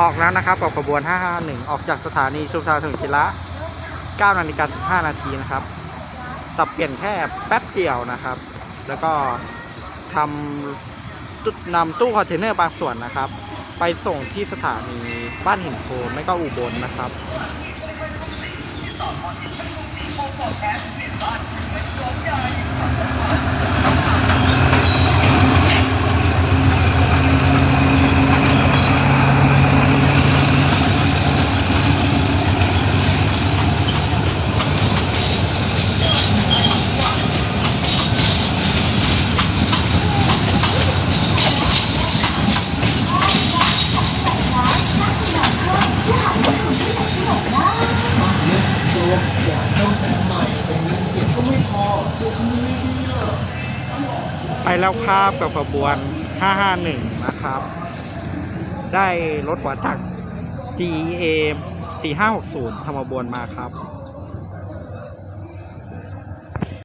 ออกแล้วนะครับกับขบวน 551 ออกจากสถานีชุมทางถึงจิระ9นาฬิกา15 นาทีนะครับสับเปลี่ยนแค่แป๊บเดียวนะครับ แล้วก็ทำจุดนำตู้คอนเทนเนอร์บางส่วนนะครับ ไปส่งที่สถานีบ้านหินโคนไม่ก็อุบลนะครับ ไปแล้วครับกับขบวน 551 นะครับ ได้รถหัวจักร GEA 4560ทำขบวนมาครับ